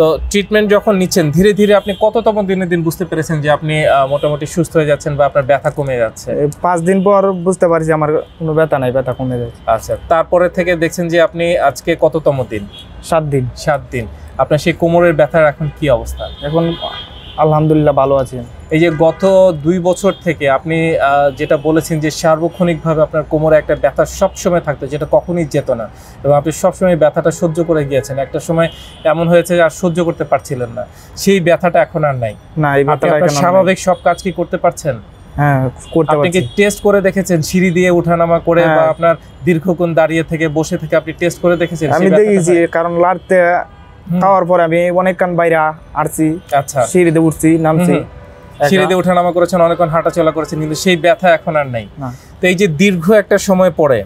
তো ট্রিটমেন্ট যখন নিচ্ছেন ধীরে ধীরে আপনি কততম দিনের দিন বুঝতে পেরেছেন যে আপনি মোটামুটি সুস্থ হয়ে যাচ্ছেন বা আপনার ব্যথা কমে যাচ্ছে? পাঁচ দিন পর বুঝতে পারছি আমার কোনো ব্যথা নাই ব্যথা কমে যাচ্ছে। আচ্ছা তারপরে থেকে দেখছেন যে আপনি আজকে কততম দিন? সাত দিন। সাত দিন। আপনার সেই কোমরের ব্যথার এখন কি অবস্থা? এখন আলহামদুলিল্লাহ ভালো আছি। এই যে গত দুই বছর থেকে আপনি যেটা বলেছেন যে সার্বক্ষণিকভাবে আপনার কোমরে একটা ব্যথা সবসময় থাকতো যেটা কখনই যেত না। এবং আপনি সবসময় ব্যথাটা সহ্য করে গিয়েছেন। একটা সময় এমন হয়েছে যে আর সহ্য করতে পারছিলেন না। সেই ব্যথাটা এখন আর নাই। না। স্বাভাবিক সব কাজ কি করতে পারছেন? হ্যাঁ করতে আপনি কি টেস্ট করে দেখেছেন? সিঁড়ি দিয়ে ওঠানামা করে। বা আপনার দীর্ঘক্ষণ দাঁড়িয়ে থেকে বসে থেকে আপনি টেস্ট করে দেখেছেন? আমি সেই ব্যথাটা দেখেছি কারণ লাড়তে খাওয়ার পরে আমি অনেকক্ষণ বাইরে আসছি আচ্ছা। সিঁড়িতে উঠছি নামছি। হুম, সিঁড়ি দিয়ে ওঠানামা করেছেন অনেকক্ষণ হাঁটাচলা করেছেন কিন্তু সেই ব্যথা এখন আর নাই। তো এই যে দীর্ঘ একটা সময় পরে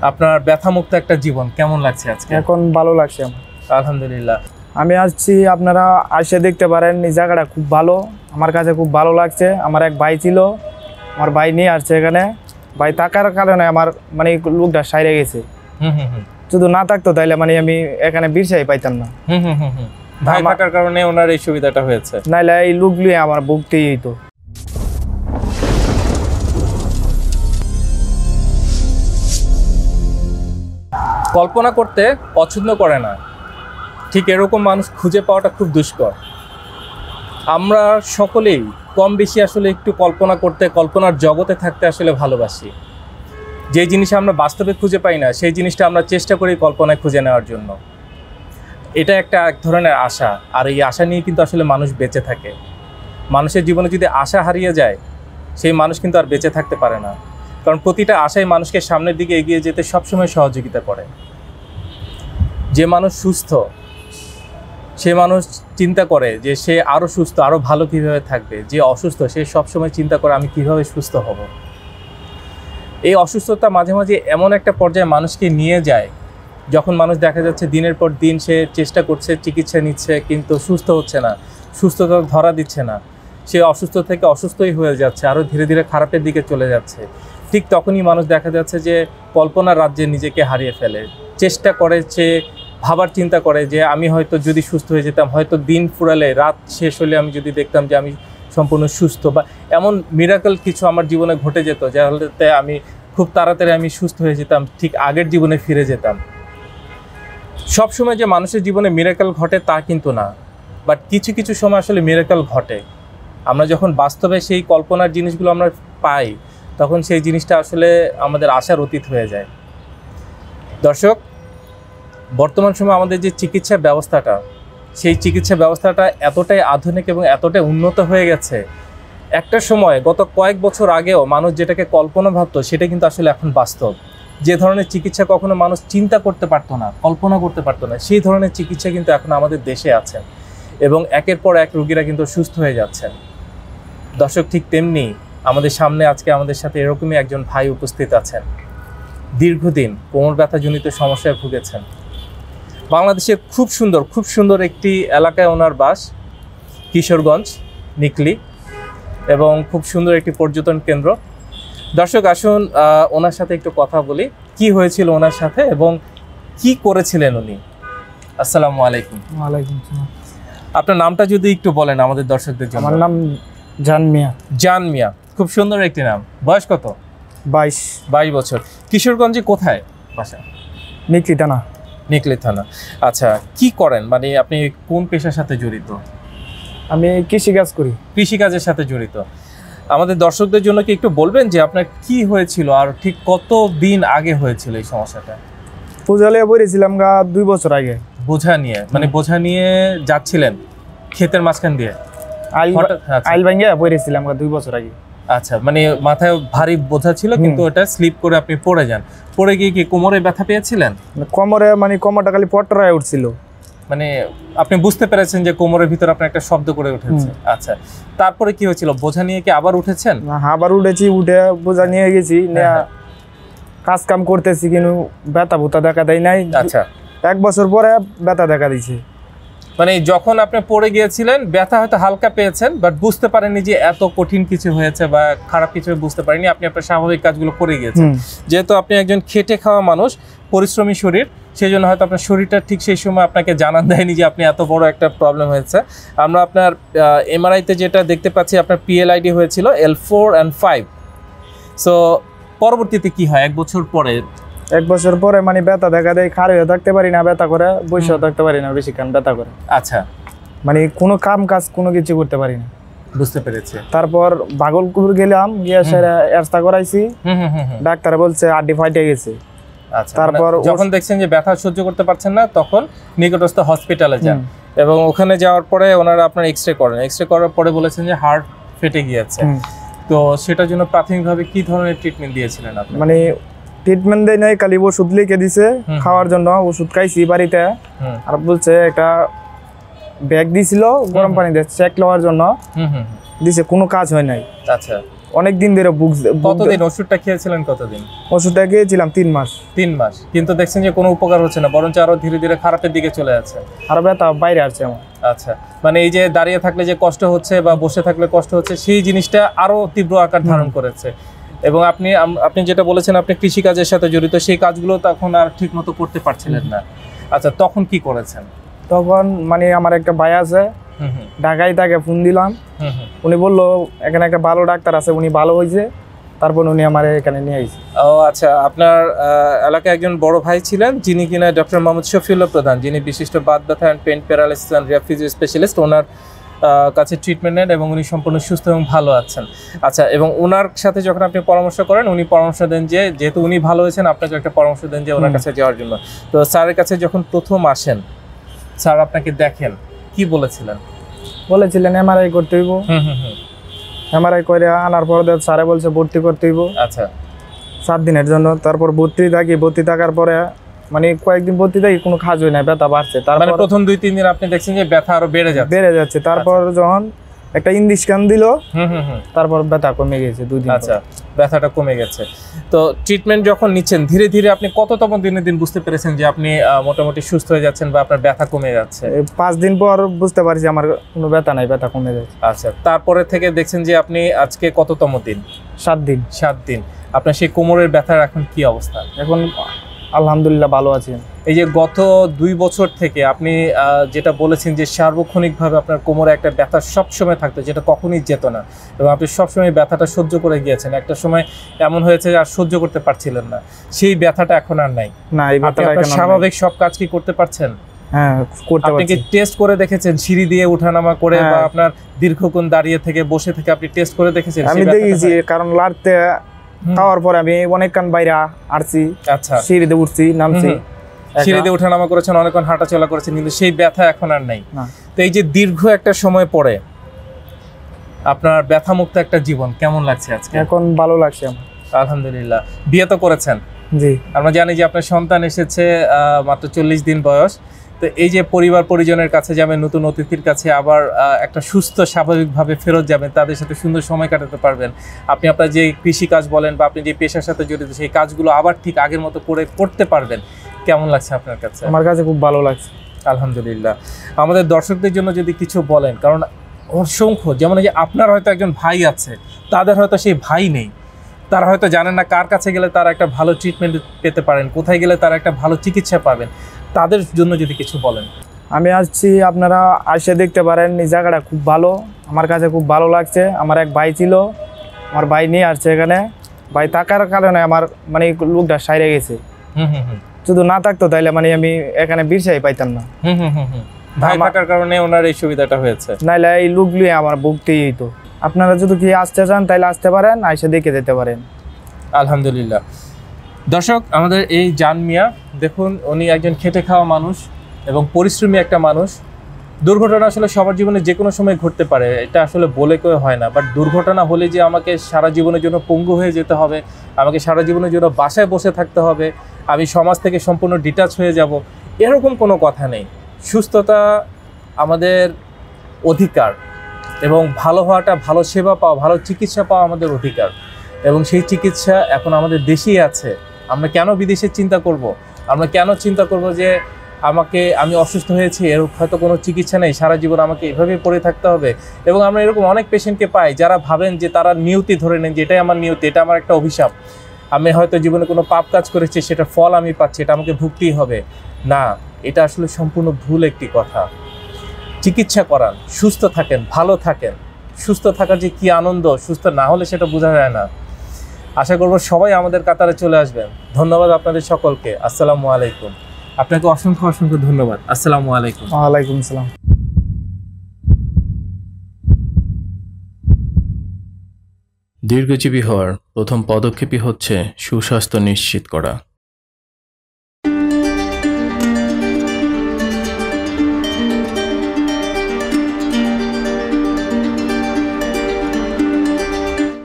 আপনার ব্যথামুক্ত একটা জীবন কেমন লাগছে আজকে? এখন ভালো লাগছে আমার। আলহামদুলিল্লাহ। আমি আসছি আপনারা আসে দেখতে পারেন এই জায়গাটা খুব ভালো আমার কাছে খুব ভালো লাগছে। আমার এক ভাই ছিল আমার ভাই নিয়ে আসছে এখানে। ভাই থাকার কারণে আমার মানে লোকটা সাইরে গেছে। হুম হুম হুম। শুধু না থাকতো তাইলে মানে আমি এখানে বিরসাই পাইতাম না। হুম হুম হুম হুম। ভাই থাকার কারণে ওনার এই সুবিধাটা হয়েছে। নাইলে এই লোকগুলি আমার ভুগতেই হইতো। কল্পনা করতে পছন্দ করে না। ঠিক এরকম মানুষ খুঁজে পাওয়াটা খুব দুষ্কর। আমরা সকলেই কম বেশি আসলে একটু কল্পনা করতে কল্পনার জগতে থাকতে আসলে ভালোবাসি। যে জিনিস আমরা বাস্তবে খুঁজে পাই না, সেই জিনিসটা আমরা চেষ্টা করি কল্পনায় খুঁজে নেওয়ার জন্য। এটা একটা এক ধরনের আশা, আর এই আশা নিয়ে কিন্তু আসলে মানুষ বেঁচে থাকে। মানুষের জীবনে যদি আশা হারিয়ে যায়, সেই মানুষ কিন্তু আর বেঁচে থাকতে পারে না। কারণ প্রতিটা আশাই মানুষকে সামনের দিকে এগিয়ে যেতে সবসময় সহযোগিতা করে। যে মানুষ সুস্থ, সে মানুষ চিন্তা করে যে সে আরও সুস্থ আরও ভালো কীভাবে থাকবে, যে অসুস্থ, সে সবসময় চিন্তা করে আমি কীভাবে সুস্থ হব। এই অসুস্থতা মাঝে মাঝে এমন একটা পর্যায়ে মানুষকে নিয়ে যায়, যখন মানুষ দেখা যাচ্ছে দিনের পর দিন সে চেষ্টা করছে, চিকিৎসা নিচ্ছে, কিন্তু সুস্থ হচ্ছে না, সুস্থতা ধরা দিচ্ছে না। সে অসুস্থ থেকে অসুস্থই হয়ে যাচ্ছে, আরও ধীরে ধীরে খারাপের দিকে চলে যাচ্ছে। ঠিক তখনই মানুষ দেখা যাচ্ছে যে কল্পনার রাজ্যে নিজেকে হারিয়ে ফেলে। চেষ্টা করে সে, ভাবার চিন্তা করে যে আমি হয়তো যদি সুস্থ হয়ে যেতাম, হয়তো দিন ফুরালে, রাত শেষ হলে আমি যদি দেখতাম যে আমি সম্পূর্ণ সুস্থ বা এমন মিরাকল কিছু আমার জীবনে ঘটে যেত যাতে আমি খুব তাড়াতাড়ি আমি সুস্থ হয়ে যেতাম, ঠিক আগের জীবনে ফিরে যেতাম। সবসময় যে মানুষের জীবনে মিরাকল ঘটে তা কিন্তু না বাট কিছু কিছু সময় আসলে মিরাকল ঘটে। আমরা যখন বাস্তবে সেই কল্পনার জিনিসগুলো আমরা পাই, তখন সেই জিনিসটা আসলে আমাদের আশার অতীত হয়ে যায়। দর্শক, বর্তমান সময়ে আমাদের যে চিকিৎসা ব্যবস্থাটা সেই চিকিৎসা ব্যবস্থাটা এতটাই আধুনিক এবং এতটাই উন্নত হয়ে গেছে। একটা সময়, গত কয়েক বছর আগেও মানুষ যেটাকে কল্পনা ভাবতো, সেটা কিন্তু আসলে এখন বাস্তব। যে ধরনের চিকিৎসা কখনো মানুষ চিন্তা করতে পারতো না, কল্পনা করতে পারতো না, সেই ধরনের চিকিৎসা কিন্তু এখন আমাদের দেশে আছে এবং একের পর এক রুগীরা কিন্তু সুস্থ হয়ে যাচ্ছেন। দর্শক, ঠিক তেমনি আমাদের সামনে আজকে আমাদের সাথে এরকমই একজন ভাই উপস্থিত আছেন। দীর্ঘদিন কোমর ব্যথাজনিত সমস্যায় ভুগেছেন। বাংলাদেশের খুব সুন্দর খুব সুন্দর একটি এলাকায় ওনার বাস কিশোরগঞ্জ নিকলি এবং খুব সুন্দর একটি পর্যটন কেন্দ্র। দর্শক আসুন ওনার সাথে একটু কথা বলি। কি হয়েছিল ওনার সাথে এবং কি করেছিলেন উনি? আসসালামু আলাইকুম। ওয়ালাইকুম সালাম। আপনার নামটা যদি একটু বলেন আমাদের দর্শকদের জন্য। আমার নাম জান মিয়া। জান মিয়া খুব সুন্দর একটি নাম। বয়স কত? বাইশ। বাইশ বছর। কিশোরগঞ্জে কোথায় বাসা? নিকলি টানা নিকলি থানা। আচ্ছা কি করেন? মানে আপনি কোন পেশার সাথে জড়িত? আমি কৃষি কাজ করি। কৃষিকাজের সাথে জড়িত। আমাদের দর্শকদের জন্য কি একটু বলবেন যে আপনার কি হয়েছিল আর ঠিক কত দিন আগে হয়েছিল এই সমস্যাটা? পূজালে বলেছিলাম গা দুই বছর আগে। বোঝা নিয়ে মানে বোঝা নিয়ে যাচ্ছিলেন ক্ষেতের মাঝখান দিয়ে? আইল আচ্ছা, আইল ভাঙ্গে বলেছিলাম গা দুই বছর আগে। আচ্ছা মানে মাথায় ভারী বোঝা ছিল কিন্তু ওটা স্লিপ করে আপনি পড়ে যান। পড়ে গিয়ে কি কোমরে ব্যথা পেয়েছিলেন? কোমরে মানে কোমরটা খালি পটরায় উঠছিল। মানে আপনি বুঝতে পেরেছেন যে কোমরের ভিতর আপনার একটা শব্দ করে উঠেছে। আচ্ছা তারপরে কি হয়েছিল? বোঝা নিয়ে কি আবার উঠেছেন? আবার উঠেছি উঠে বোঝা নিয়ে গেছি নিয়ে হ্যাঁ। কাজ কাম করতেছি কিন্তু ব্যথা ভুতা দেখা দেয় নাই। আচ্ছা। এক বছর পরে ব্যথা দেখা দিছে মানে যখন আপনি পড়ে গিয়েছিলেন ব্যথা হয়তো হালকা পেয়েছেন বাট বুঝতে পারেননি যে এত কঠিন কিছু হয়েছে বা খারাপ কিছু বুঝতে পারেননি। আপনি আপনার স্বাভাবিক কাজগুলো করে গিয়েছেন। যেহেতু আপনি একজন খেটে খাওয়া মানুষ পরিশ্রমী শরীর সেই জন্য হয়তো আপনার শরীরটা ঠিক সেই সময় আপনাকে জানান দেয়নি যে আপনি এত বড় একটা প্রবলেম হয়েছে। আমরা আপনার এমআরআইতে যেটা দেখতে পাচ্ছি আপনার পিএলআইডি হয়েছিল L four and five so পরবর্তীতে কি হয়? এক বছর পরে এক বছর পরে মানে ব্যথা দেখা দেয় খার হয়ে থাকতে পারি না ব্যথা করে বসেও থাকতে পারি না বেশিক্ষণ ব্যথা করে। আচ্ছা। মানে কোনো কাম কাজ কোনো কিছু করতে পারি না। বুঝতে পেরেছি। তারপর ভাগলপুর গেলাম গিয়ে সেরা এরস্তা করাইছি। ডাক্তার বলছে আড্ডি ফাইটে গেছে। আচ্ছা তারপর মানে যখন দেখছেন যে ব্যথা সহ্য করতে পারছেন না তখন নিকটস্থ হসপিটালে যান। এবং ওখানে যাওয়ার পরে ওনারা আপনার এক্স রে করেন। এক্স রে করার পরে বলেছেন যে হার্ট ফেটে গিয়েছে। তো সেটার জন্য প্রাথমিকভাবে কি ধরনের ট্রিটমেন্ট দিয়েছিলেন আপনি? মানে ট্রিটমেন্ট দেয় নাই খালি ওষুধ লিখে দিছে খাওয়ার জন্য ওষুধ খাইছি বাড়িতে। আর বলছে একটা ব্যাগ দিছিল গরম। পানিতে চেক লওয়ার জন্য। দিছে কোনো কাজ হয় নাই। আচ্ছা। অনেক দিন ধরে বুক কতদিন? ওষুধটা খেয়েছিলেন কতদিন? ওষুধটা খেয়েছিলাম তিন মাস। তিন মাস। কিন্তু দেখছেন যে কোনো উপকার হচ্ছে না বরঞ্চ আরও ধীরে ধীরে খারাপের দিকে চলে যাচ্ছে। আর ব্যথা বাইরে আসছে আমার। আচ্ছা। মানে এই যে দাঁড়িয়ে থাকলে যে কষ্ট হচ্ছে বা বসে থাকলে কষ্ট হচ্ছে সেই জিনিসটা আরও তীব্র আকার ধারণ করেছে। এবং আপনি আপনি যেটা বলেছেন আপনি কৃষিকাজের সাথে জড়িত সেই কাজগুলো তখন আর ঠিক মতো করতে পারছিলেন না। আচ্ছা তখন কি করেছেন? তখন মানে আমার একটা ভাই আছে ঢাকায় তাকে ফোন দিলাম। উনি বলল এখানে একটা ভালো ডাক্তার আছে উনি ভালো হয়েছে। তারপর উনি আমার এখানে নিয়ে আইছে। ও আচ্ছা আপনার এলাকায় একজন বড় ভাই ছিলেন যিনি কিনা ডক্টর মোহাম্মদ শফিউল্লাহ প্রধান যিনি বিশিষ্ট বাদ ব্যথা and pain paralysis and refugee specialist ওনার কাছে ট্রিটমেন্ট নেন এবং উনি সম্পূর্ণ সুস্থ এবং ভালো আছেন। আচ্ছা এবং ওনার সাথে যখন আপনি পরামর্শ করেন উনি পরামর্শ দেন যে যেহেতু উনি ভালো হয়েছেন আপনাকে একটা পরামর্শ দেন যে ওনার কাছে যাওয়ার জন্য। তো স্যারের কাছে যখন প্রথম আসেন স্যার আপনাকে দেখেন কি বলেছিলেন? বলেছিলেন এমআরআই করতে হইব। হুম হুম হুম। এমআরআই করে আনার পর স্যারে বলছে ভর্তি করতে হইব। আচ্ছা। সাত দিনের জন্য তারপর ভর্তি থাকি ভর্তি থাকার পরে মানে কয়েকদিন ভর্তি থাকি কোনো কাজ হয় না ব্যথা বাড়ছে। মানে তারপর প্রথম দুই তিন দিন আপনি দেখছেন যে ব্যথা আরও বেড়ে যাচ্ছে। বেড়ে যাচ্ছে। তারপর যখন একটা ইঞ্জেকশন দিল হুম হুম হুম। তারপর ব্যথা কমে গেছে দুই দিন পর। আচ্ছা ব্যথাটা কমে গেছে। তো ট্রিটমেন্ট যখন নিচ্ছেন ধীরে ধীরে আপনি কত কততম দিনে দিন বুঝতে পেরেছেন যে আপনি মোটামুটি সুস্থ হয়ে যাচ্ছেন বা আপনার ব্যথা কমে যাচ্ছে? পাঁচ দিন পর বুঝতে পারছি আমার কোনো ব্যথা নাই ব্যথা কমে যাচ্ছে আচ্ছা তারপরে থেকে দেখছেন যে আপনি আজকে কততম দিন? সাত দিন। সাত দিন। আপনার সেই কোমরের ব্যথার এখন কি অবস্থা? এখন আলহামদুলিল্লাহ ভালো আছি। এই যে গত দুই বছর থেকে আপনি যেটা বলেছেন যে সার্বক্ষণিকভাবে আপনার কোমরে একটা ব্যথা সবসময় থাকতো যেটা কখনই যেত না। এবং আপনি সবসময় ব্যথাটা সহ্য করে গিয়েছেন। একটা সময় এমন হয়েছে যে আর সহ্য করতে পারছিলেন না। সেই ব্যথাটা এখন আর নাই। না এই ব্যথাটা। স্বাভাবিক সব কাজ কি করতে পারছেন? হ্যাঁ করতে আপনি কি টেস্ট করে দেখেছেন? সিঁড়ি দিয়ে উঠানামা করে। বা আপনার দীর্ঘক্ষণ দাঁড়িয়ে থেকে বসে থেকে আপনি টেস্ট করে দেখেছেন আমি দেখেছি কারণ লাড়তে। খাওয়ার পরে আমি অনেকক্ষণ বাইরে আসছি আচ্ছা। সিঁড়িতে উঠছি নামছি। হুম, সিঁড়ি দিয়ে উঠানামা করেছেন অনেকক্ষণ হাঁটাচলা করেছেন কিন্তু সেই ব্যথা এখন আর নাই। তো এই যে দীর্ঘ একটা সময় পরে আপনার ব্যথা মুক্ত একটা জীবন কেমন লাগছে আজকে? এখন ভালো লাগছে আলহামদুলিল্লাহ। বিয়ে তো করেছেন। জি। আমরা জানি যে আপনার সন্তান এসেছে মাত্র চল্লিশ দিন বয়স। তো এই যে পরিবার পরিজনের কাছে যাবেন নতুন অতিথির কাছে আবার একটা সুস্থ স্বাভাবিকভাবে ফেরত যাবেন তাদের সাথে সুন্দর সময় কাটাতে পারবেন। আপনি আপনার যে কৃষি কাজ বলেন বা আপনি যে পেশার সাথে জড়িত সেই কাজগুলো আবার ঠিক আগের মতো করে করতে পারবেন। কেমন লাগছে আপনার কাছে? আমার কাছে খুব ভালো লাগছে। আলহামদুলিল্লাহ। আমাদের দর্শকদের জন্য যদি কিছু বলেন কারণ অসংখ্য যেমন যে আপনার হয়তো একজন ভাই আছে তাদের হয়তো সেই ভাই নেই। তারা হয়তো জানেন না কার কাছে গেলে তারা একটা ভালো ট্রিটমেন্ট পেতে পারেন কোথায় গেলে তারা একটা ভালো চিকিৎসা পাবেন। তাদের জন্য যদি কিছু বলেন। আমি আসছি আপনারা আসে দেখতে পারেন এই জায়গাটা খুব ভালো আমার কাছে খুব ভালো লাগছে। আমার এক ভাই ছিল আমার ভাই নিয়ে আসছে এখানে। ভাই থাকার কারণে আমার মানে লোকটা সাইরে গেছে। হুম হুম হুম। শুধু না থাকতো তাইলে মানে আমি এখানে বিরসাই পাইতাম না। হুম হুম হুম হুম। ভাই থাকার কারণে ওনার এই সুবিধাটা হয়েছে। নাইলে এই লোকগুলি আমার ভুগতেই হইতো। আপনারা যদি কি আসতে চান তাইলে আসতে পারেন, আইসে দেখে যেতে পারেন। আলহামদুলিল্লাহ। দর্শক, আমাদের এই জান মিয়া, দেখুন, উনি একজন খেটে খাওয়া মানুষ এবং পরিশ্রমী একটা মানুষ। দুর্ঘটনা আসলে সবার জীবনে যে কোনো সময় ঘটতে পারে, এটা আসলে বলে কেউ হয় না। বাট দুর্ঘটনা হলে যে আমাকে সারা জীবনের জন্য পঙ্গু হয়ে যেতে হবে, আমাকে সারা জীবনের জন্য বাসায় বসে থাকতে হবে, আমি সমাজ থেকে সম্পূর্ণ ডিটাচ হয়ে যাব, এরকম কোনো কথা নেই। সুস্থতা আমাদের অধিকার। এবং ভালো হওয়াটা, ভালো সেবা পাওয়া, ভালো চিকিৎসা পাওয়া আমাদের অধিকার। এবং সেই চিকিৎসা এখন আমাদের দেশেই আছে। আমরা কেন বিদেশের চিন্তা করব। আমরা কেন চিন্তা করব যে আমাকে, আমি অসুস্থ হয়েছি, এর হয়তো কোনো চিকিৎসা নেই, সারা জীবন আমাকে এভাবে পড়ে থাকতে হবে? এবং আমরা এরকম অনেক পেশেন্টকে পাই যারা ভাবেন যে তারা নিয়তি ধরে নেন যে এটাই আমার নিয়তি, এটা আমার একটা অভিশাপ। আমি হয়তো জীবনে কোনো পাপ কাজ করেছি, সেটা ফল আমি পাচ্ছি, এটা আমাকে ভুগতেই হবে। না, এটা আসলে সম্পূর্ণ ভুল একটি কথা। চিকিৎসা করান সুস্থ থাকেন ভালো থাকেন। সুস্থ থাকার যে কি আনন্দ সুস্থ না হলে সেটা বোঝা যায় না। আশা করব সবাই আমাদের কাতারে চলে আসবেন। ধন্যবাদ আপনাদের সকলকে। আসসালামু আলাইকুম। আপনাকে অসংখ্য অসংখ্য ধন্যবাদ। আসসালামু আলাইকুম। ওয়ালাইকুম আসসালাম দীর্ঘজীবী হওয়ার প্রথম পদক্ষেপই হচ্ছে সুস্বাস্থ্য নিশ্চিত করা।